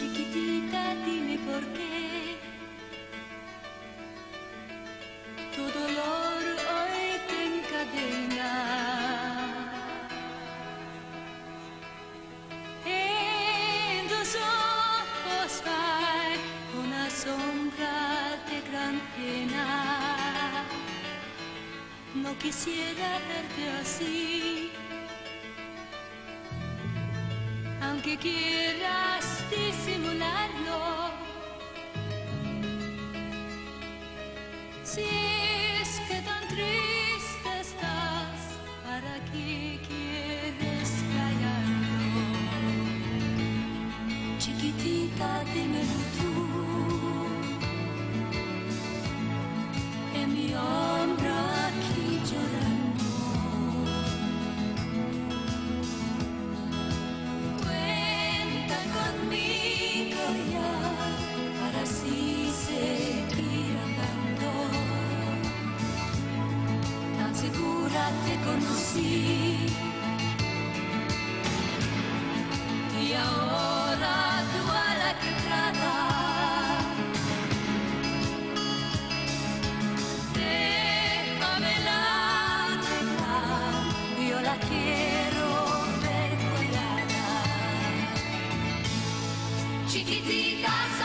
Chiquitita, dime por qué tu dolor hoy te encadena. En tus ojos hay una sombra de gran pena. No quisiera verte así, aunque quiera disimularlo. Si es que tan triste estás, ¿para qué quieres callarlo? Chiquitita, dímelo tú. allora te conocí. Y ahora tú a la quebrada. Chiquititas